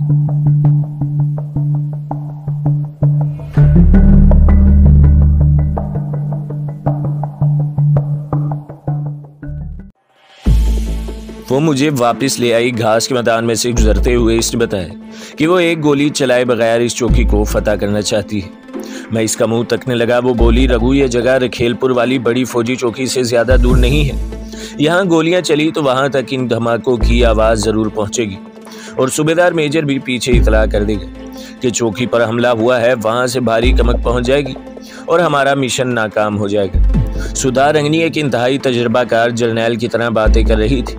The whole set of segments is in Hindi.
वो मुझे वापस ले आई घास के मैदान में से गुजरते हुए इसने बताया कि वो एक गोली चलाए बगैर इस चौकी को फतह करना चाहती है। मैं इसका मुँह तकने लगा, वो बोली रघु ये जगह रखेलपुर वाली बड़ी फौजी चौकी से ज़्यादा दूर नहीं है। यहाँ गोलियाँ चली तो वहाँ तक इन धमाकों की आवाज़ ज़रूर पहुँचेगी। और सूबेदार मेजर भी पीछे इतला कर देगा कि चौकी पर हमला हुआ है, वहाँ से भारी कमक पहुँच जाएगी और हमारा मिशन नाकाम हो जाएगा। सुधा रंगनी एक इंतहाई तजर्बाकार जर्नैल की तरह बातें कर रही थी।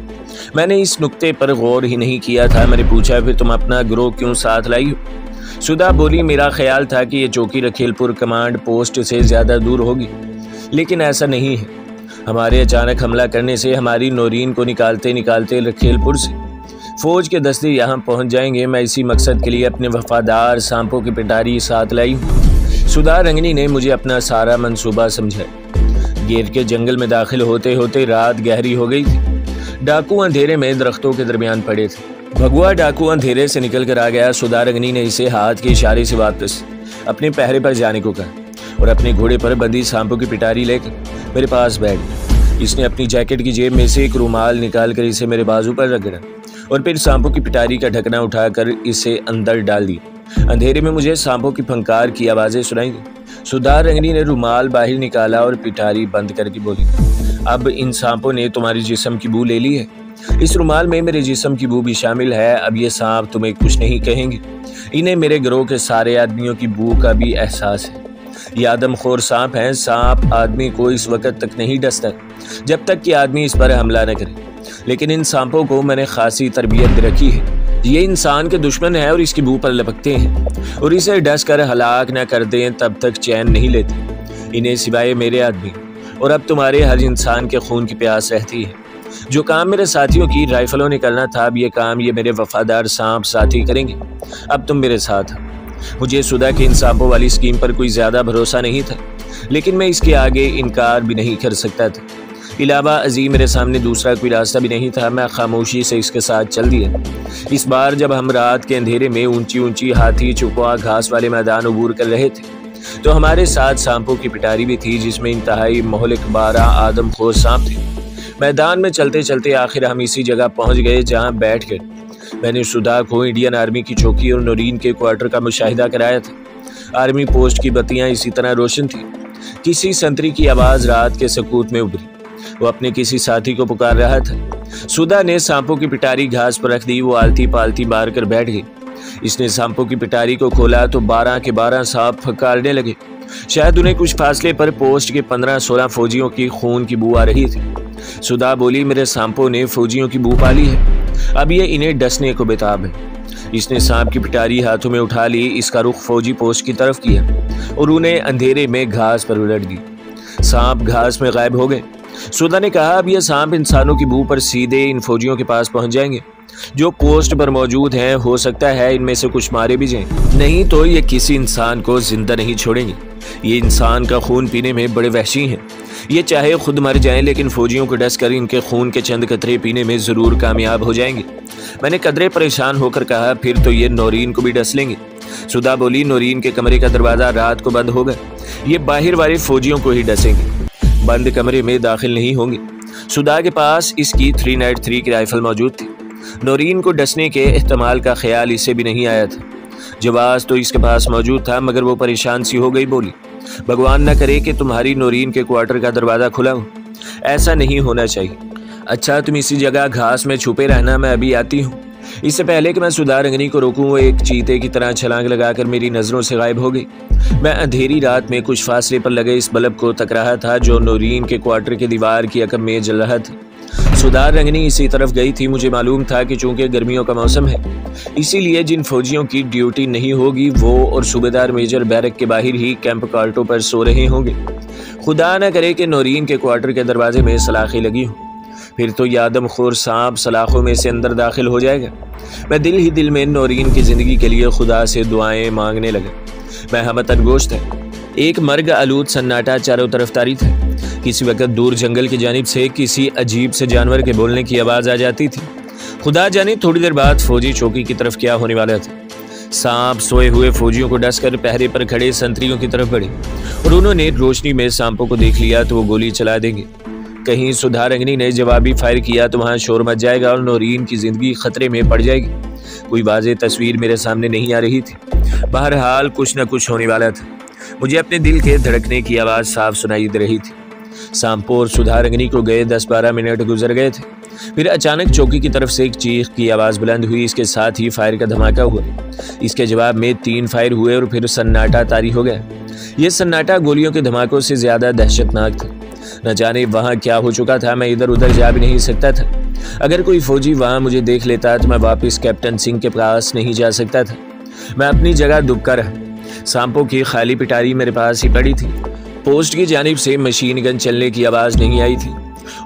मैंने इस नुक्ते पर गौर ही नहीं किया था। मैंने पूछा, फिर तुम अपना ग्रोह क्यों साथ लाई हो? सुधा बोली, मेरा ख्याल था कि ये चौकी रखेलपुर कमांड पोस्ट से ज़्यादा दूर होगी, लेकिन ऐसा नहीं है। हमारे अचानक हमला करने से हमारी नौरीन को निकालते निकालते रखेलपुर से फौज के दस्ते यहाँ पहुँच जाएँगे। मैं इसी मकसद के लिए अपने वफादार सांपों की पिटारी साथ लाई सुधा रंगनी ने मुझे अपना सारा मंसूबा समझा गेर के जंगल में दाखिल होते होते रात गहरी हो गई थी। डाकू अंधेरे में दरख्तों के दरमियान पड़े थे। भगवा डाकू अंधेरे से निकल कर आ गया। सुदारगनी ने इसे हाथ के इशारे से वापस अपने पहरे पर जाने को कहा और अपने घोड़े पर बंदी सांपों की पिटारी लेकर मेरे पास बैठ इसने अपनी जैकेट की जेब में से एक रुमाल निकाल कर इसे मेरे बाजू पर रगड़ा और फिर सांपों की पिटारी का ढकना उठाकर इसे अंदर डाल दी। अंधेरे में मुझे सांपों की फंकार की आवाज़ें सुनाई सुधार रंगनी ने रुमाल बाहर निकाला और पिटारी बंद करके बोली, अब इन सांपों ने तुम्हारी जिसम की बू ले ली है। इस रुमाल में मेरे जिसम की बू भी शामिल है, अब ये सांप तुम्हें कुछ नहीं कहेंगे। इन्हें मेरे ग्रोह के सारे आदमियों की बू का भी एहसास है। ये आदमखोर सांप हैं। सांप आदमी को इस वक्त तक नहीं डसता जब तक कि आदमी इस पर हमला न करे। लेकिन इन सांपों को मैंने खासी तरबियत रखी है। ये इंसान के दुश्मन है और इसकी बू पर लपकते हैं। और इसे डस कर हलाक न कर दें, तब तक चैन नहीं लेते। इन्हें सिवाय मेरे आदमी और अब तुम्हारे हर इंसान के खून की प्यास रहती है। जो काम मेरे साथियों की राइफलों ने करना था, अब ये काम ये मेरे वफादार सांप साथी करेंगे। अब तुम मेरे साथ हो मुझे सुधा के इन वाली स्कीम पर कोई ज़्यादा भरोसा नहीं था, लेकिन मैं इसके आगे इनकार भी नहीं कर सकता था। इलावा अजीम मेरे सामने दूसरा कोई रास्ता भी नहीं था, मैं खामोशी से इसके साथ चल दिया। इस बार जब हम रात के अंधेरे में ऊँची ऊँची हाथी चुपवा घास वाले मैदान अबूर कर रहे थे तो हमारे साथ सांपों की पिटारी भी थी, जिसमें इंतहाई मोहलिक बारह आदम खोज सांप थे। मैदान में चलते चलते आखिर हम इसी जगह पहुँच गए जहाँ बैठ गए मैंने सुधा को इंडियन आर्मी की चौकी और नौरीन के क्वार्टर का मुशाहिदा कराया था। आर्मी पोस्ट की बत्तियाँ इसी तरह रोशन थी। किसी संतरी की आवाज़ रात के सकूत में उभरी। वो अपने किसी साथी को पुकार रहा था। सुधा ने सांपों की पिटारी घास पर रख दी, वो आलती पालती मार कर बैठ गई। इसने सांपों की पिटारी को खोला तो बारह के बारह सांप फकारने लगे। शायद उन्हें कुछ फासले पर पोस्ट के पंद्रह सोलह फौजियों की खून की बू आ रही थी। सुधा बोली, मेरे सांपों ने फौजियों की बू पाली है। अब ये इन्हें डसने को बेताब है। इसने सांप की पिटारी हाथों में उठा ली, इसका रुख फौजी पोस्ट की तरफ़ किया और उन्हें अंधेरे में घास पर उलट दी। सांप घास में गायब हो गए। सुधा ने कहा, अब यह सांप इंसानों की बू पर सीधे इन फौजियों के पास पहुँच जाएँगे। जो पोस्ट पर मौजूद हैं, हो सकता है इनमें से कुछ मारे भी जाएँ। नहीं तो ये किसी इंसान को ज़िंदा नहीं छोड़ेंगे। ये इंसान का खून पीने में बड़े वहशी हैं। ये चाहे खुद मर जाएँ, लेकिन फौजियों को डस कर इनके खून के चंद कतरे पीने में ज़रूर कामयाब हो जाएँगे। मैंने कदरे परेशान होकर कहा, फिर तो ये नौरीन को भी डस लेंगे। सुधा बोली, नौरीन के कमरे का दरवाज़ा रात को बंद होगा। ये बाहर वाले फौजियों को ही डसेंगे। बंद कमरे में दाखिल नहीं होंगे। सुधा के पास इसकी थ्री नाइट थ्री की राइफल मौजूद थी। नौरीन को डसने के अहतमाल का ख्याल इसे भी नहीं आया था। जवाब तो इसके पास मौजूद था, मगर वो परेशान सी हो गई बोली। भगवान न करे कि तुम्हारी नौरीन के क्वार्टर का दरवाज़ा खुला हो। ऐसा नहीं होना चाहिए। अच्छा तुम इसी जगह घास में छुपे रहना, मैं अभी आती हूँ। इससे पहले कि मैं सुधार रंगनी को रोकूं, वो एक चीते की तरह छलांग लगाकर मेरी नज़रों से गायब हो गई। मैं अंधेरी रात में कुछ फासले पर लगे इस बल्ब को तक रहा था, जो नौरीन के क्वार्टर की दीवार की अकब में जल रहा था। सुधार रंगनी इसी तरफ़ गई थी, मुझे मालूम था कि चूँकि गर्मियों का मौसम है, इसीलिए जिन फौजियों की ड्यूटी नहीं होगी, वो और सूबेदार मेजर बैरक के बाहर ही कैंप कार्टों पर सो रहे होंगे। खुदा न करे कि नौरीन के क्वार्टर के दरवाजे में सलाखें लगी हों। फिर तो यादम खोर सांप सलाखों में से अंदर दाखिल हो जाएगा। मैं दिल ही दिल में नौरीन की ज़िंदगी के लिए खुदा से दुआएँ मांगने लगा। मैं हमतन गोश्त है। एक मर्ग आलूद सन्नाटा चारों तरफ़ तारी था किसी वक्त दूर जंगल की जानब से किसी अजीब से जानवर के बोलने की आवाज़ आ जाती थी। खुदा जाने थोड़ी देर बाद फौजी चौकी की तरफ़ क्या होने वाला था। सांप सोए हुए फौजियों को डसकर पहरे पर खड़े संतरियों की तरफ़ बढ़े और उन्होंने रोशनी में सांपों को देख लिया तो वो गोली चला देंगे। कहीं सुधार अंगनी ने जवाबी फायर किया तो वहाँ शोर मच जाएगा और नौरीन की ज़िंदगी खतरे में पड़ जाएगी। कोई वाज तस्वीर मेरे सामने नहीं आ रही थी। बहरहाल कुछ न कुछ होने वाला था। मुझे अपने दिल के धड़कने की आवाज़ साफ़ सुनाई दे रही थी। सांपोर सुधार अग्नि को गए दस बारह मिनट गुजर गए थे। फिर अचानक चौकी की तरफ़ से एक चीख की आवाज़ बुलंद हुई, इसके साथ ही फायर का धमाका हुआ। इसके जवाब में तीन फायर हुए और फिर सन्नाटा तारी हो गया। यह सन्नाटा गोलियों के धमाकों से ज़्यादा दहशतनाक था। न जाने वहाँ क्या हो चुका था, मैं इधर उधर जा भी नहीं सकता था। अगर कोई फौजी वहाँ मुझे देख लेता तो मैं वापस कैप्टन सिंह के पास नहीं जा सकता था। मैं अपनी जगह दुबका रहा। सांपों की खाली पिटारी मेरे पास ही पड़ी थी। पोस्ट की जानब से मशीन गन चलने की आवाज़ नहीं आई थी।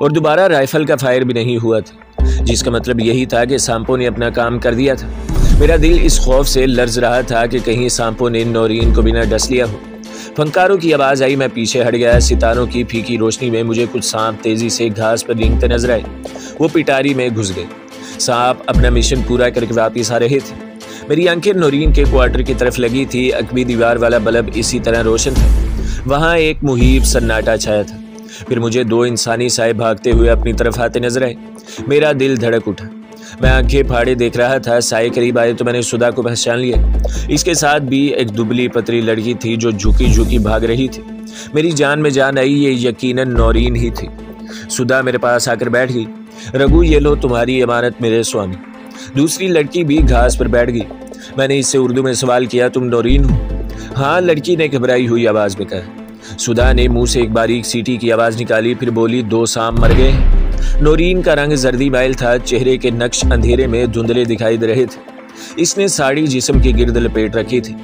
और दोबारा राइफल का फायर भी नहीं हुआ था, जिसका मतलब यही था कि सांपो ने अपना काम कर दिया था। मेरा दिल इस खौफ से लर्ज रहा था कि कहीं सांपो ने नौरीन को बिना डस लिया हो। फंकारों की आवाज़ आई, मैं पीछे हट गया। सितारों की फीकी रोशनी में मुझे कुछ सांप तेज़ी से घास पर रेंगते नज़र आए। वो पिटारी में घुस गए। सांप अपना मिशन पूरा करके वापिस आ रहे थे। मेरी आँखें नौरीन के क्वार्टर की तरफ़ लगी थी। अकबी दीवार वाला बल्ब इसी तरह रोशन था। वहाँ एक मुहिब सन्नाटा छाया था। फिर मुझे दो इंसानी साय भागते हुए अपनी तरफ़ आते नज़र आए। मेरा दिल धड़क उठा। मैं आँखें फाड़े देख रहा था साय करीब आए तो मैंने सुधा को पहचान लिया। इसके साथ भी एक दुबली पतली लड़की थी जो झुकी झुकी भाग रही थी। मेरी जान में जान आई, ये यकीनन नौरीन ही थी। सुधा मेरे पास आकर बैठ गई। रघु, ये लो तुम्हारी इमारत मेरे स्वामी। दूसरी लड़की भी घास पर बैठ गई। मैंने इससे उर्दू में सवाल किया, तुम नौरीन हो? हाँ लड़की ने घबराई हुई आवाज़ में कहा। सुधा ने मुँह से एक बारीक सीटी की आवाज़ निकाली, फिर बोली, दो शाम मर गए नोरीन का रंग जर्दी माइल था, चेहरे के नक्श अंधेरे में धुंधले दिखाई दे रहे थे। इसने साड़ी जिसम के गिर्द लपेट रखी थी।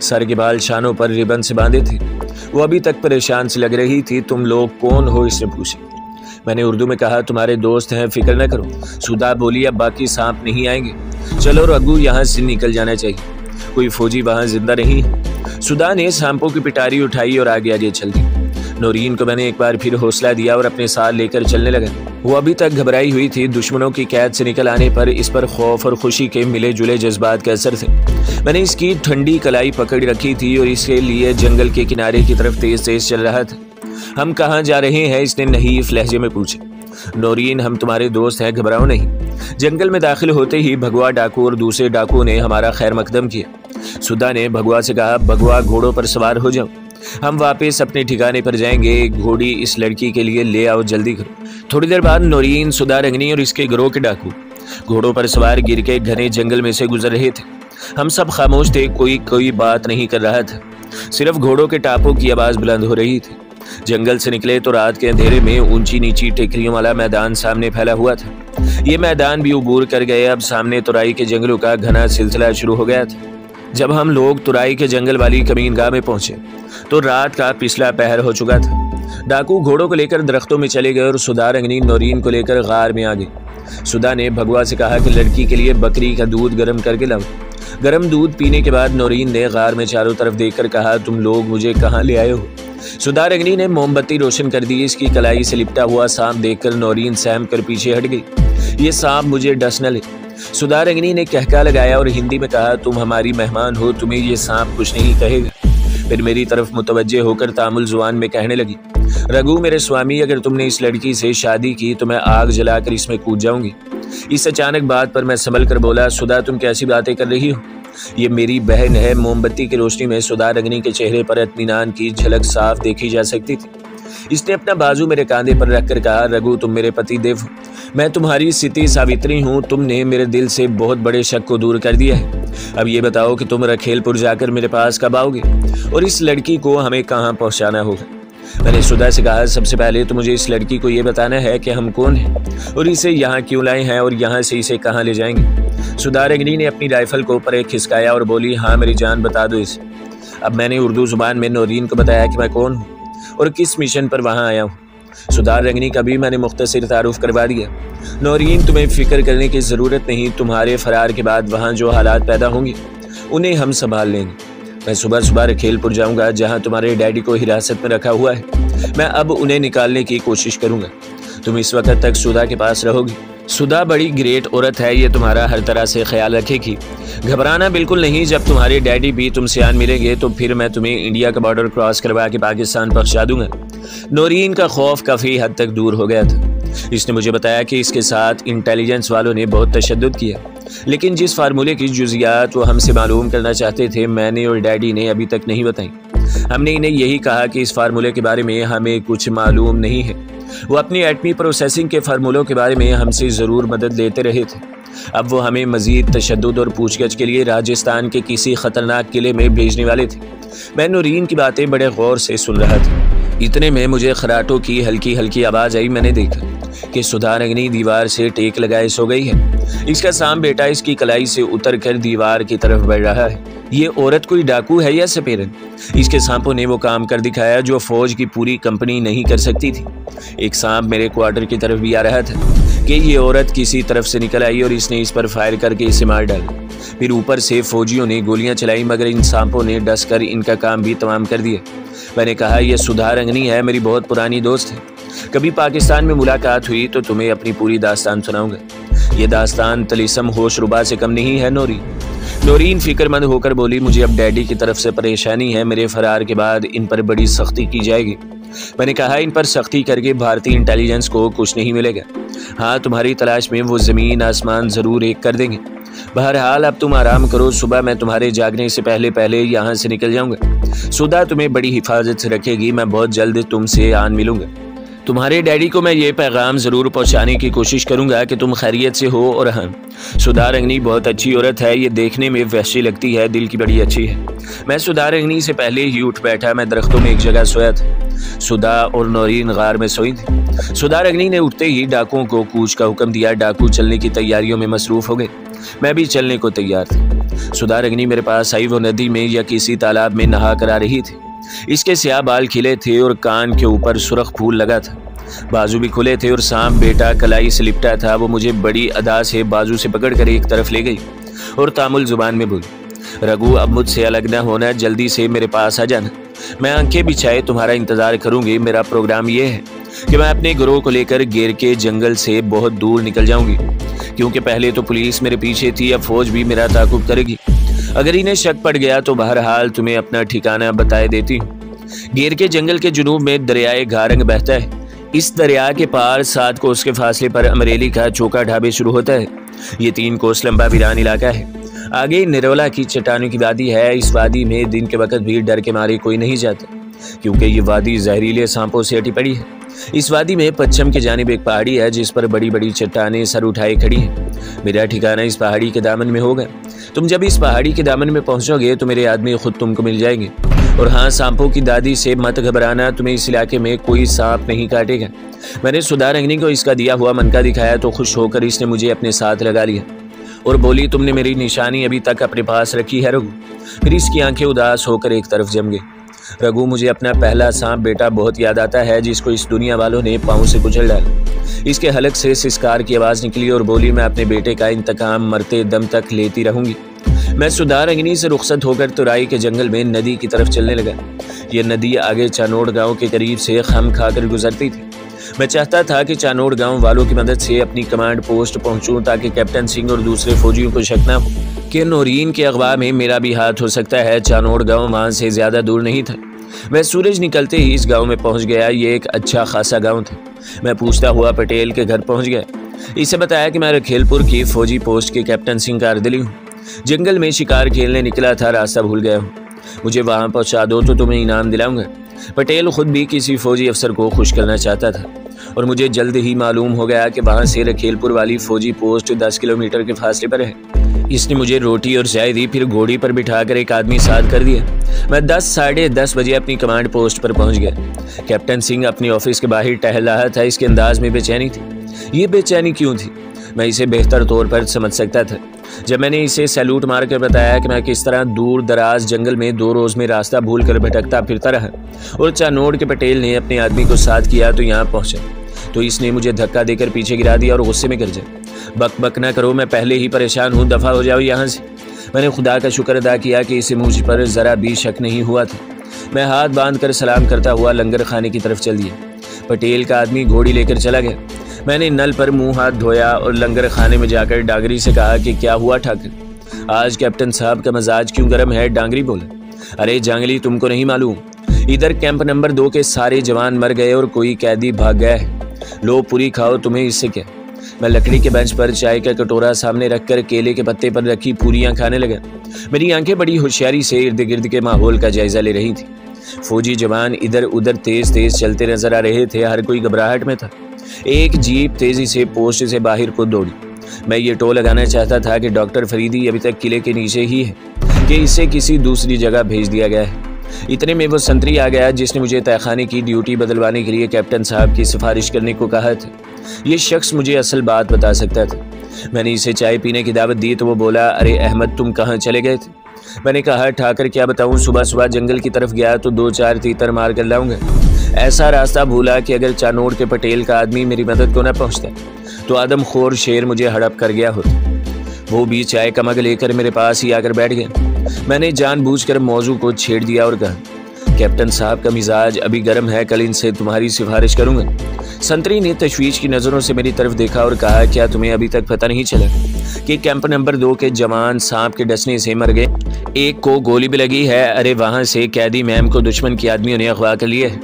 सर के बाल शानों पर रिबन से बांधे थे। वो अभी तक परेशान से लग रही थी, तुम लोग कौन हो इसने पूछे? मैंने उर्दू में कहा, तुम्हारे दोस्त हैं, फ़िक्र न करो। सुधा बोली, अब बाकी सांप नहीं आएँगे। चलो रघु, यहाँ से निकल जाना चाहिए। कोई फौजी वहाँ ज़िंदा नहीं है। सुधा ने सांपों की पिटारी उठाई और आगे आगे चल दी। नौरीन को मैंने एक बार फिर हौसला दिया और अपने साथ लेकर चलने लगा। वो अभी तक घबराई हुई थी, दुश्मनों की कैद से निकल आने पर इस पर खौफ और खुशी के मिले जुले जज्बात के असर थे। मैंने इसकी ठंडी कलाई पकड़ रखी थी और इसके लिए जंगल के किनारे की तरफ़ तेज तेज चल रहा था। हम कहाँ जा रहे हैं, इसने नहीफ लहजे में पूछा। नौरीन, हम तुम्हारे दोस्त हैं, घबराओ नहीं। जंगल में दाखिल होते ही भगवा डाकू और दूसरे डाकू ने हमारा खैर मकदम किया। सुधा ने भगवा से कहा, भगवा, घोड़ों पर सवार हो जाओ हम वापस अपने ठिकाने पर जाएँगे। घोड़ी इस लड़की के लिए ले आओ, जल्दी करो। थोड़ी देर बाद नौरीन, सुधा, रंगनी और इसके ग्रोह के डाकू घोड़ों पर सवार गिर के घने जंगल में से गुजर रहे थे। हम सब खामोश थे, कोई कोई बात नहीं कर रहा था। सिर्फ़ घोड़ों के टापों की आवाज़ बुलंद हो रही थी। जंगल से निकले तो रात के अंधेरे में ऊँची नीची टेकरियों वाला मैदान सामने फैला हुआ था। ये मैदान भी उबूर कर गए, अब सामने तुराई के जंगलों का घना सिलसिला शुरू हो गया था। जब हम लोग तुराई के जंगल वाली कमीनगाह में पहुँचे तो रात का पिछला पहर हो चुका था। डाकू घोड़ों को लेकर दरख्तों में चले गए और सुधा रंगनी नौरीन को लेकर गार में आ गई। सुधा ने भगवा से कहा कि लड़की के लिए बकरी का दूध गर्म करके लाओ। गर्म दूध पीने के बाद नौरीन ने गार में चारों तरफ़ देखकर कहा, तुम लोग मुझे कहाँ ले आए हो? सुधा रंगनी ने मोमबत्ती रोशन कर दी, इसकी कलाई से लिपटा हुआ सांप देखकर नौरीन सहम कर पीछे हट गई। ये सांप मुझे डस न ले। सुधा रंगनी ने कहका लगाया और हिंदी में कहा, तुम हमारी मेहमान हो, तुम्हें ये सांप कुछ नहीं कहेगा। फिर मेरी तरफ़ मुतवजह होकर तामुल ज़ुबान में कहने लगी, रघु मेरे स्वामी, अगर तुमने इस लड़की से शादी की तो मैं आग जलाकर इसमें कूद जाऊँगी। इस अचानक बात पर मैं संभल कर बोला, सुधा, तुम कैसी बातें कर रही हो? ये मेरी बहन है, मोमबत्ती की रोशनी में सुधा रंगनी के चेहरे पर इतमान की झलक साफ़ देखी जा सकती थी। इसने अपना बाजू मेरे कांधे पर रखकर कहा, रघु, तुम मेरे पति देव मैं तुम्हारी स्थिति सावित्री हूँ। तुमने मेरे दिल से बहुत बड़े शक को दूर कर दिया है। अब ये बताओ कि तुम रखेलपुर जाकर मेरे पास कब आओगे? और इस लड़की को हमें कहाँ पहुँचाना होगा? मैंने सुधा से कहा, सबसे पहले तो मुझे इस लड़की को ये बताना है कि हम कौन हैं? और इसे यहाँ क्यों लाए हैं और यहाँ से इसे कहाँ ले जाएँगे? सुधा रंगनी ने अपनी राइफल को ऊपर एक खिसकाया और बोली हाँ मेरी जान, बता दो इसे। अब मैंने उर्दू ज़ुबान में नौरीन को बताया कि मैं कौन हूँ। और किस मिशन पर वहाँ आया हूँ? सुधार रंगनी का भी मैंने मुख्तर तारुफ करवा दिया। नौरीन, तुम्हें फ़िक्र करने की ज़रूरत नहीं, तुम्हारे फरार के बाद वहाँ जो हालात पैदा होंगे, उन्हें हम संभाल लेंगे। मैं सुबह सुबह रखेलपुर जाऊँगा, जहाँ तुम्हारे डैडी को हिरासत में रखा हुआ है। मैं अब उन्हें निकालने की कोशिश करूँगा। तुम इस वक्त तक सुधा के पास रहोगी। सुधा बड़ी ग्रेट औरत है, ये तुम्हारा हर तरह से ख्याल रखेगी। घबराना बिल्कुल नहीं, जब तुम्हारे डैडी भी तुमसे आन मिलेंगे तो फिर मैं तुम्हें इंडिया का बॉर्डर क्रॉस करवा के पाकिस्तान पहुँचा दूँगा। नौरीन का खौफ काफ़ी हद तक दूर हो गया था। इसने मुझे बताया कि इसके साथ इंटेलिजेंस वालों ने बहुत तशद किया। लेकिन जिस फार्मूले की जुजियात वो हमसे मालूम करना चाहते थे, मैंने और डैडी ने अभी तक नहीं बताई। हमने इन्हें यही कहा कि इस फार्मूले के बारे में हमें कुछ मालूम नहीं है। वो अपनी एटमी प्रोसेसिंग के फार्मूलों के बारे में हमसे ज़रूर मदद लेते रहे थे। अब वो हमें मज़ीद तशद और पूछगछ के लिए राजस्थान के किसी ख़तरनाक किले में भेजने वाले थे। मैं नूरीन की बातें बड़े गौर से सुन रहा था। इतने में मुझे खराटों की हल्की हल्की आवाज़ आई, मैंने देखा। कि सुधार अग्नि दीवार से टेक लगाए सो गई है। इसका साम बेटा इसकी कलाई से उतर कर दीवार की तरफ़ बढ़ रहा है। ये औरत कोई डाकू है या सपेरन? इसके सांपों ने वो काम कर दिखाया जो फौज की पूरी कंपनी नहीं कर सकती थी। एक सांप मेरे क्वार्टर की तरफ़ भी आ रहा था कि ये औरत किसी तरफ़ से निकल आई और इसने इस पर फायर करके इसे मार डाला। फिर ऊपर से फौजियों ने गोलियाँ चलाई, मगर इन सांपों ने डस कर इनका काम भी तमाम कर दिया। मैंने कहा, यह सुधार अंगनी है, मेरी बहुत पुरानी दोस्त है। कभी पाकिस्तान में मुलाकात हुई तो तुम्हें अपनी पूरी दास्तान सुनाऊँगा। ये दास्तान तलीसम होश रुबा से कम नहीं है, नोरी। नोरीन फिक्रमंद होकर बोली, मुझे अब डैडी की तरफ़ से परेशानी है, मेरे फरार के बाद इन पर बड़ी सख्ती की जाएगी। मैंने कहा, इन पर सख्ती करके भारतीय इंटेलिजेंस को कुछ नहीं मिलेगा। हाँ तुम्हारी तलाश में वो ज़मीन आसमान ज़रूर एक कर देंगे। बहरहाल, अब तुम आराम करो, सुबह मैं तुम्हारे जागने से पहले पहले यहाँ से निकल जाऊँगा। सुधा तुम्हें बड़ी हिफाजत रखेगी, मैं बहुत जल्द तुमसे आन मिलूँगा। तुम्हारे डैडी को मैं ये पैगाम ज़रूर पहुँचाने की कोशिश करूँगा कि तुम खैरियत से हो और हाँ सुधार अंगनी बहुत अच्छी औरत है, ये देखने में वैसी लगती है, दिल की बड़ी अच्छी है। मैं सुधार अंगनी से पहले ही उठ बैठा, मैं दरख्तों में एक जगह सोया था। सुधा और नौरीन गार में सोई थी। सुधार अग्नि ने उठते ही डाकुओं को कूच का हुक्म दिया, डाकू चलने की तैयारियों में मसरूफ हो गए। मैं भी चलने को तैयार था। सुधार अग्नि मेरे पास आई, वो नदी में या किसी तालाब में नहा कर आ रही थी। इसके स्याह बाल खिले थे और कान के ऊपर सुरख फूल लगा था। बाजू भी खुले थे और सांप, बेटा, कलाई से लिपटा था। वो मुझे बड़ी अदा से बाजू से पकड़ कर एक तरफ़ ले गई और तामुल ज़ुबान में बोली, रघु, अब मुझसे अलग न होना, जल्दी से मेरे पास आ जाना। मैं आँखें बिछाए तुम्हारा इंतज़ार करूँगी। मेरा प्रोग्राम ये है कि मैं अपने ग्रोह को लेकर गेर के जंगल से बहुत दूर निकल जाऊँगी, क्योंकि पहले तो पुलिस मेरे पीछे थी, अब फौज भी मेरा ताकुब करेगी। अगर इन्हें शक पड़ गया तो बहरहाल तुम्हें अपना ठिकाना बताए देती गेर के जंगल के जुनूब में दरियाए घारंग बहता है। इस दरिया के पार सात के फासले पर अमरेली का चौका ढाबे शुरू होता है। ये तीन कोस लंबा वीरान इलाका है। आगे निरोला की चट्टानों की वादी है। इस वादी में दिन के वक्त भी डर के मारे कोई नहीं जाता, क्योंकि ये वादी जहरीले सांपों से अटी पड़ी है। इस वादी में पश्चिम की जानब एक पहाड़ी है, जिस पर बड़ी बड़ी चट्टानें सर उठाए खड़ी हैं। मेरा ठिकाना इस पहाड़ी के दामन में होगा। तुम जब इस पहाड़ी के दामन में पहुंचोगे तो मेरे आदमी खुद तुमको मिल जाएँगे। और हाँ सांपों की दादी से मत घबराना, तुम्हें इस इलाके में कोई सांप नहीं काटेगा। मैंने सुधा रंगनी को इसका दिया हुआ मनका दिखाया तो खुश होकर इसने मुझे अपने साथ लगा लिया। और बोली, तुमने मेरी निशानी अभी तक अपने पास रखी है, रघु। फिर इसकी आँखें उदास होकर एक तरफ़ जम गई। रघु, मुझे अपना पहला सांप बेटा बहुत याद आता है, जिसको इस दुनिया वालों ने पाँव से कुचल डाला। इसके हलक से सिस्कार की आवाज़ निकली और बोली, मैं अपने बेटे का इंतकाम मरते दम तक लेती रहूँगी। मैं सुधार अग्नि से रुखसत होकर तुराई के जंगल में नदी की तरफ़ चलने लगा। यह नदी आगे चानोड़ गाँव के करीब से खम खाकर गुजरती थी। मैं चाहता था कि चानोड़ गाँव वालों की मदद से अपनी कमांड पोस्ट पहुंचूं, ताकि कैप्टन सिंह और दूसरे फौजियों को शक न हो। कि नौरीन के अगवा में मेरा भी हाथ हो सकता है। चानोड़ गाँव वहाँ से ज़्यादा दूर नहीं था। मैं सूरज निकलते ही इस गाँव में पहुँच गया। ये एक अच्छा खासा गाँव था। मैं पूछता हुआ पटेल के घर पहुँच गया। इसे बताया कि मैं रखेलपुर की फौजी पोस्ट के कैप्टन सिंह का अर्दली हूँ। जंगल में शिकार खेलने निकला था, रास्ता भूल गया हूँ। मुझे वहाँ पहुँचा दो तो तुम्हें इनाम दिलाऊँगा। पटेल खुद भी किसी फौजी अफसर को खुश करना चाहता था। और मुझे जल्द ही मालूम हो गया कि वहाँ से रखेलपुर वाली फौजी पोस्ट दस किलोमीटर के फासले पर है। इसने मुझे रोटी और चाय दी, फिर घोड़ी पर बिठाकर एक आदमी साथ कर दिया। मैं दस, साढ़े दस बजे अपनी कमांड पोस्ट पर पहुँच गया। कैप्टन सिंह अपनी ऑफ़िस के बाहर टहल रहा था, इसके अंदाज में बेचैनी थी। ये बेचैनी क्यों थी? मैं इसे बेहतर तौर पर समझ सकता था। जब मैंने इसे सैल्यूट मारकर बताया कि मैं किस तरह दूर दराज जंगल में दो रोज में रास्ता भूल कर भटकता फिरता रहा और चानोड़ के पटेल ने अपने आदमी को साथ किया तो यहाँ पहुँचा तो इसने मुझे धक्का देकर पीछे गिरा दिया और गुस्से में गिर जाए बक बक ना करो, मैं पहले ही परेशान हूँ, दफ़ा हो जाओ यहाँ से। मैंने खुदा का शुक्र अदा किया कि इसे मुझ पर ज़रा भी शक नहीं हुआ था। मैं हाथ बाँध कर सलाम करता हुआ लंगर खाने की तरफ़ चल दिया। पटेल का आदमी घोड़ी लेकर चला गया। मैंने नल पर मुँह हाथ धोया और लंगर खाने में जाकर डांगरी से कहा कि क्या हुआ ठाकर? आज कैप्टन साहब का मजाज क्यों गर्म है? डांगरी बोला। अरे जांगली, तुमको नहीं मालूम। इधर कैंप नंबर दो के सारे जवान मर गए और कोई कैदी भाग गया है। लो, पूरी खाओ, तुम्हें इससे क्या? मैं लकड़ी के बेंच पर चाय का कटोरा सामने रखकर केले के पत्ते पर रखी पूरियाँ खाने लगा। मेरी आँखें बड़ी होशियारी से इर्द गिर्द के माहौल का जायजा ले रही थी। फौजी जवान इधर उधर तेज तेज चलते नज़र आ रहे थे, हर कोई घबराहट में था। एक जीप तेज़ी से पोस्ट से बाहर को दौड़ी। मैं ये टो लगाना चाहता था कि डॉक्टर फरीदी अभी तक किले के नीचे ही है, कि इसे किसी दूसरी जगह भेज दिया गया है। इतने में वो संतरी आ गया जिसने मुझे तयखाने की ड्यूटी बदलवाने के लिए कैप्टन साहब की सिफारिश करने को कहा था। ये शख्स मुझे असल बात बता सकता था। मैंने इसे चाय पीने की दावत दी तो वो बोला, अरे अहमद, तुम कहाँ चले गए थे? मैंने कहा, ठाकर, क्या बताऊँ सुबह सुबह जंगल की तरफ़ गया तो दो चार तीतर मार कर लाऊँगा। ऐसा रास्ता भूला कि अगर चानोड़ के पटेल का आदमी मेरी मदद को न पहुँचता तो आदम खोर शेर मुझे हड़प कर गया होता। वो भी चाय का मग लेकर मेरे पास ही आकर बैठ गया। मैंने जानबूझकर मौजू को छेड़ दिया और कहा कैप्टन साहब का मिजाज अभी गर्म है, कल इनसे तुम्हारी सिफारिश करूँगा। संतरी ने तशवीश की नज़रों से मेरी तरफ़ देखा और कहा, क्या तुम्हें अभी तक पता नहीं चला कि कैंप नंबर दो के जवान सांप के डसने से मर गए? एक को गोली भी लगी है, अरे वहाँ से कैदी मैम को दुश्मन की आदमियों ने अगवा कर लिया है।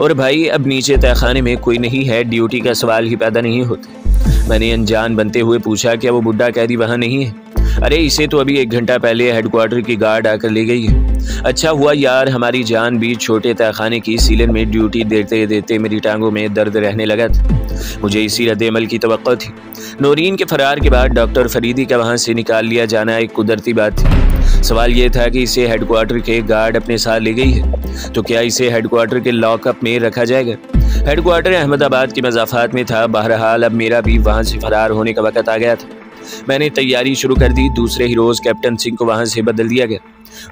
और भाई, अब नीचे तहखाने में कोई नहीं है, ड्यूटी का सवाल ही पैदा नहीं होता। मैंने अनजान बनते हुए पूछा, क्या वो बुढ़ा कैदी वहाँ नहीं है? अरे, इसे तो अभी एक घंटा पहले हेडक्वार्टर की गार्ड आकर ले गई है। अच्छा हुआ यार, हमारी जान भी छोटे तहखाने की सीलन में ड्यूटी देते देते मेरी टांगों में दर्द रहने लगा था। मुझे इसी रद्दमल की तो थी। नौरीन के फरार के बाद डॉक्टर फरीदी का वहाँ से निकाल लिया जाना एक कुदरती बात थी। सवाल यह था कि इसे हेडक्वार्टर के गार्ड अपने साथ ले गई है? तो क्या इसे हेडक्वार्टर के लॉकअप में रखा जाएगा? हेडक्वार्टर अहमदाबाद के मजाफात में था। बहरहाल, अब मेरा भी वहाँ से फरार होने का वक्त आ गया था। मैंने तैयारी शुरू कर दी, दूसरे ही रोज़ कैप्टन सिंह को वहाँ से बदल दिया गया।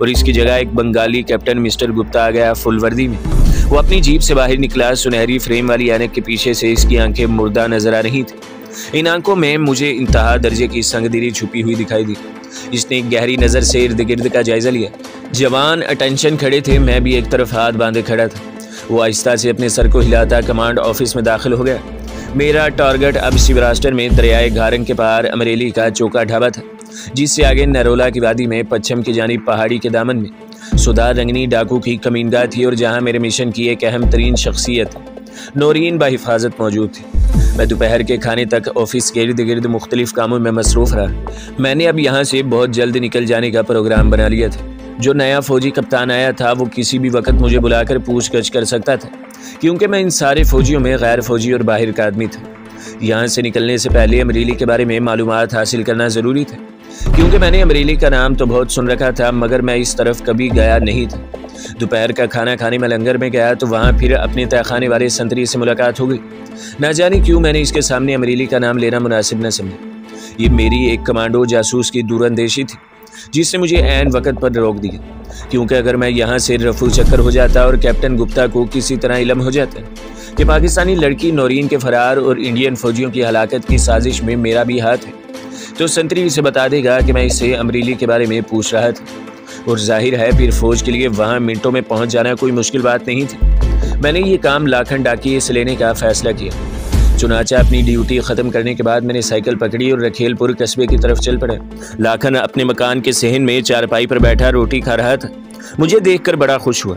और इसकी जगह एक बंगाली कैप्टन मिस्टर गुप्ता आ गया फुल वर्दी में। वो अपनी जीप से बाहर निकला, सुनहरी फ्रेम वाली ऐनक के पीछे से इसकी आँखें मुर्दा नज़र आ रही थी। इन आँखों में मुझे इंतहा दर्जे की संगदीरी छुपी हुई दिखाई दी। इसने गहरी नज़र से इर्द गिर्द का जायजा लिया। जवान अटेंशन खड़े थे, मैं भी एक तरफ़ हाथ बांधे खड़ा था। वो आहिस्ता से अपने सर को हिलाता कमांड ऑफ़िस में दाखिल हो गया। मेरा टारगेट अब शिवराष्ट्र में दरियाए घारंग के पार अमरेली का चौका ढाबा था, जिससे आगे नरोला की वादी में पश्चिम की जानी पहाड़ी के दामन में। सुधार रंगनी डाकू की कमीनगाह थी और जहाँ मेरे मिशन की एक अहम तरीन शख्सियत, नौरीन बाहिफाजत मौजूद थी। मैं दोपहर के खाने तक ऑफ़िस के इर्द गिर्द मुख्तलिफ़ कामों में मसरूफ़ रहा। मैंने अब यहाँ से बहुत जल्द निकल जाने का प्रोग्राम बना लिया था। जो नया फौजी कप्तान आया था, वो किसी भी वक्त मुझे बुलाकर पूछ गछ कर सकता था। क्योंकि मैं इन सारे फौजियों में गैर फौजी और बाहर का आदमी था। यहाँ से निकलने से पहले अमरीली के बारे में मालूम हासिल करना ज़रूरी था। क्योंकि मैंने अमरीली का नाम तो बहुत सुन रखा था, मगर मैं इस तरफ़ कभी गया नहीं था। दोपहर का खाना खाने में लंगर में गया तो वहाँ फिर अपने तहखाने वाले संतरी से मुलाकात हो गई। ना जाने क्यों मैंने इसके सामने अमरीली का नाम लेना मुनासिब न समझा। ये मेरी एक कमांडो जासूस की दूरंदेशी थी। जिसने मुझे एन वक़्त पर रोक दिया। क्योंकि अगर मैं यहाँ से रफू चक्कर हो जाता और कैप्टन गुप्ता को किसी तरह इलम हो जाता कि पाकिस्तानी लड़की नौरीन के फरार और इंडियन फौजियों की हलाकत की साजिश में मेरा भी हाथ है। तो संतरी इसे बता देगा कि मैं इसे अमरीली के बारे में पूछ रहा था। और ज़ाहिर है फिर फौज के लिए वहाँ मिनटों में पहुँच जाना कोई मुश्किल बात नहीं थी। मैंने ये काम लाखन डाकिए से लेने का फैसला किया। चुनाचा अपनी ड्यूटी ख़त्म करने के बाद मैंने साइकिल पकड़ी और रखेलपुर कस्बे की तरफ़ चल पड़ा। लाखन अपने मकान के सहन में चारपाई पर बैठा रोटी खा रहा था। मुझे देखकर बड़ा खुश हुआ।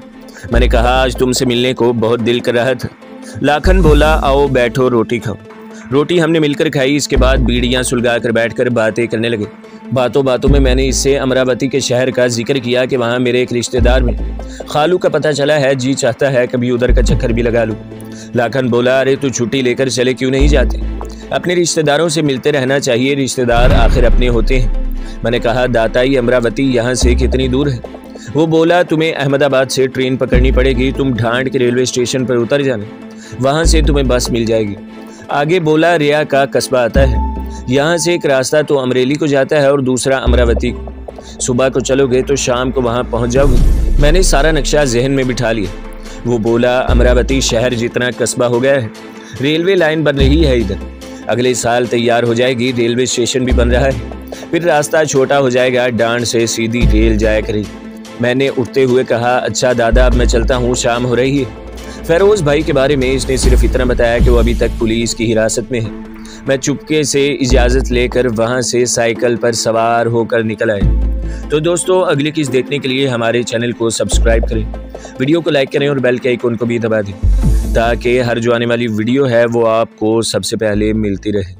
मैंने कहा, आज तुमसे मिलने को बहुत दिल कर रहा था। लाखन बोला, आओ बैठो, रोटी खाओ। रोटी हमने मिलकर खाई। इसके बाद बीड़ियाँ सुलगा कर बैठ कर बातें करने लगे। बातों बातों में मैंने इससे अमरावती के शहर का ज़िक्र किया कि वहाँ मेरे एक रिश्तेदार में खालू का पता चला है, जी चाहता है कभी उधर का चक्कर भी लगा लूँ। लाखन बोला, अरे, तू छुट्टी लेकर चले, क्यों नहीं जाते? अपने रिश्तेदारों से मिलते रहना चाहिए, रिश्तेदार आखिर अपने होते हैं। मैंने कहा, दाताई, अमरावती यहाँ से कितनी दूर है? वो बोला, तुम्हें अहमदाबाद से ट्रेन पकड़नी पड़ेगी, तुम ढांड के रेलवे स्टेशन पर उतर जाना। वहाँ से तुम्हें बस मिल जाएगी। आगे बोला, रिया का कस्बा आता है। यहाँ से एक रास्ता तो अमरेली को जाता है और दूसरा अमरावती। को सुबह को चलोगे तो शाम को वहाँ पहुँच जाओगे। मैंने सारा नक्शा जहन में बिठा लिया। वो बोला, अमरावती शहर जितना कस्बा हो गया है, रेलवे लाइन बन रही है इधर। अगले साल तैयार हो जाएगी, रेलवे स्टेशन भी बन रहा है। फिर रास्ता छोटा हो जाएगा, डांड से सीधी रेल जाया करेगी मैंने उठते हुए कहा अच्छा दादा, अब मैं चलता हूँ, शाम हो रही है। फेरोज भाई के बारे में इसने सिर्फ़ इतना बताया कि वो अभी तक पुलिस की हिरासत में है। मैं चुपके से इजाज़त लेकर वहाँ से साइकिल पर सवार होकर निकल आए तो दोस्तों, अगली किस्त देखने के लिए हमारे चैनल को सब्सक्राइब करें, वीडियो को लाइक करें और बेल के आइकन को भी दबा दें, ताकि हर जो आने वाली वीडियो है वो आपको सबसे पहले मिलती रहे।